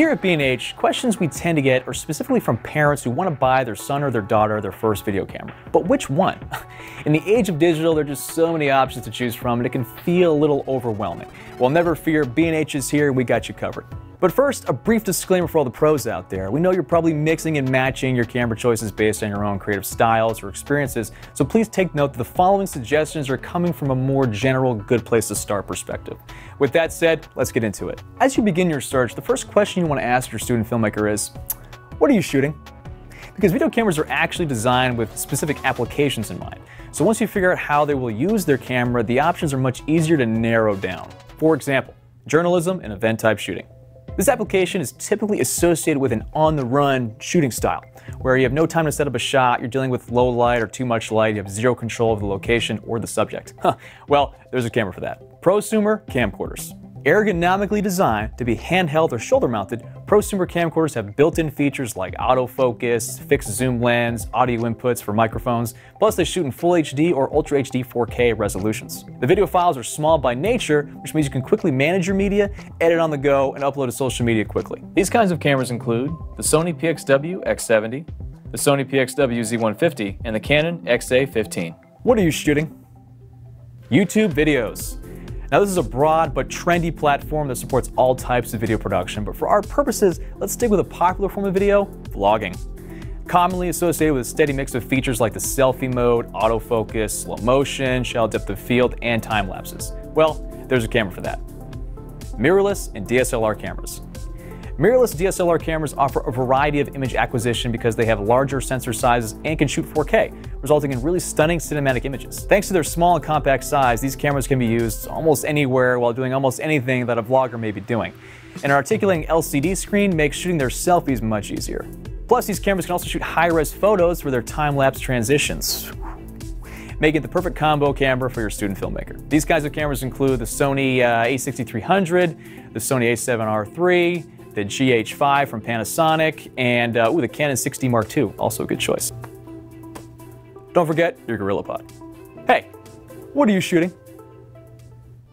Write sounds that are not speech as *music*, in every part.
Here at B&H, questions we tend to get are specifically from parents who want to buy their son or their daughter their first video camera. But which one? *laughs* In the age of digital, there are just so many options to choose from and it can feel a little overwhelming. Well, never fear, B&H is here, we got you covered. But first, a brief disclaimer for all the pros out there. We know you're probably mixing and matching your camera choices based on your own creative styles or experiences, so please take note that the following suggestions are coming from a more general good place to start perspective. With that said, let's get into it. As you begin your search, the first question you want to ask your student filmmaker is, what are you shooting? Because video cameras are actually designed with specific applications in mind. So once you figure out how they will use their camera, the options are much easier to narrow down. For example, journalism and event type shooting. This application is typically associated with an on-the-run shooting style, where you have no time to set up a shot, you're dealing with low light or too much light, you have zero control of the location or the subject. Huh. Well, there's a camera for that. Prosumer camcorders. Ergonomically designed to be handheld or shoulder mounted, prosumer camcorders have built-in features like autofocus, fixed zoom lens, audio inputs for microphones, plus they shoot in Full HD or Ultra HD 4K resolutions. The video files are small by nature, which means you can quickly manage your media, edit on the go, and upload to social media quickly. These kinds of cameras include the Sony PXW X70, the Sony PXW Z150, and the Canon XA15. What are you shooting? YouTube videos. Now this is a broad but trendy platform that supports all types of video production, but for our purposes, let's stick with a popular form of video, vlogging. Commonly associated with a steady mix of features like the selfie mode, autofocus, slow motion, shallow depth of field, and time lapses. Well, there's a camera for that. Mirrorless and DSLR cameras. Mirrorless DSLR cameras offer a variety of image acquisition because they have larger sensor sizes and can shoot 4K, resulting in really stunning cinematic images. Thanks to their small and compact size, these cameras can be used almost anywhere while doing almost anything that a vlogger may be doing. And an articulating LCD screen makes shooting their selfies much easier. Plus, these cameras can also shoot high-res photos for their time-lapse transitions making it the perfect combo camera for your student filmmaker. These kinds of cameras include the Sony uh, a6300, the Sony a7R III, the GH5 from Panasonic, and uh, ooh, the Canon 6D Mark II, also a good choice. Don't forget your GorillaPod. Hey, what are you shooting?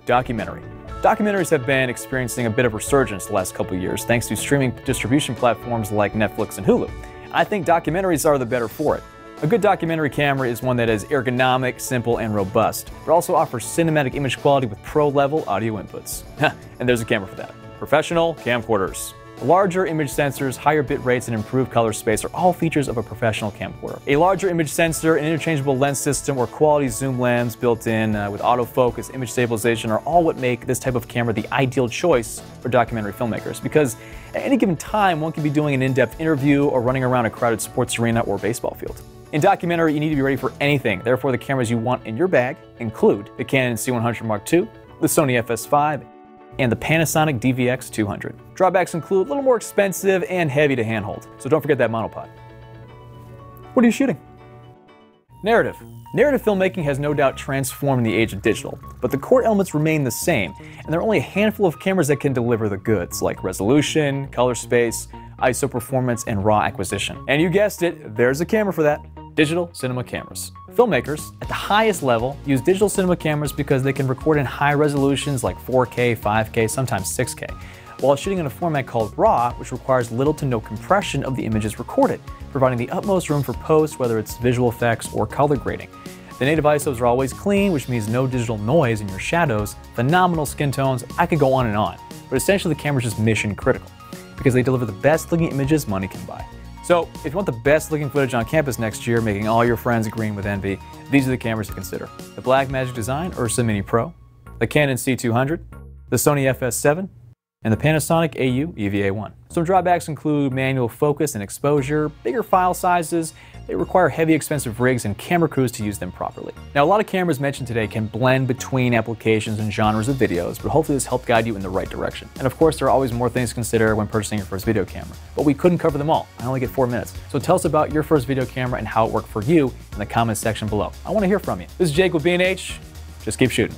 Documentary. Documentaries have been experiencing a bit of resurgence the last couple years thanks to streaming distribution platforms like Netflix and Hulu. I think documentaries are the better for it. A good documentary camera is one that is ergonomic, simple, and robust, but also offers cinematic image quality with pro-level audio inputs. *laughs* and there's a camera for that. Professional camcorders. Larger image sensors, higher bit rates, and improved color space are all features of a professional camcorder. A larger image sensor, an interchangeable lens system, or quality zoom lens built in uh, with autofocus, image stabilization are all what make this type of camera the ideal choice for documentary filmmakers because at any given time, one can be doing an in-depth interview or running around a crowded sports arena or baseball field. In documentary, you need to be ready for anything. Therefore, the cameras you want in your bag include the Canon C100 Mark II, the Sony FS5, and the Panasonic DVX200. Drawbacks include a little more expensive and heavy to handhold, so don't forget that monopod. What are you shooting? Narrative. Narrative filmmaking has no doubt transformed the age of digital, but the core elements remain the same, and there are only a handful of cameras that can deliver the goods, like resolution, color space, ISO performance, and RAW acquisition. And you guessed it, there's a camera for that digital cinema cameras. Filmmakers at the highest level use digital cinema cameras because they can record in high resolutions like 4K, 5K, sometimes 6K, while shooting in a format called RAW, which requires little to no compression of the images recorded, providing the utmost room for post, whether it's visual effects or color grading. The native ISOs are always clean, which means no digital noise in your shadows, phenomenal skin tones, I could go on and on. But essentially the camera's just mission critical, because they deliver the best looking images money can buy. So if you want the best looking footage on campus next year, making all your friends green with envy, these are the cameras to consider. The Blackmagic Design Ursa Mini Pro, the Canon C200, the Sony FS7, and the Panasonic AU EVA1. Some drawbacks include manual focus and exposure, bigger file sizes, they require heavy expensive rigs and camera crews to use them properly. Now a lot of cameras mentioned today can blend between applications and genres of videos, but hopefully this helped guide you in the right direction. And of course there are always more things to consider when purchasing your first video camera, but we couldn't cover them all. I only get four minutes. So tell us about your first video camera and how it worked for you in the comments section below. I want to hear from you. This is Jake with B&H. Just keep shooting.